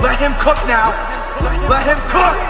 Let him cook now. Let him cook.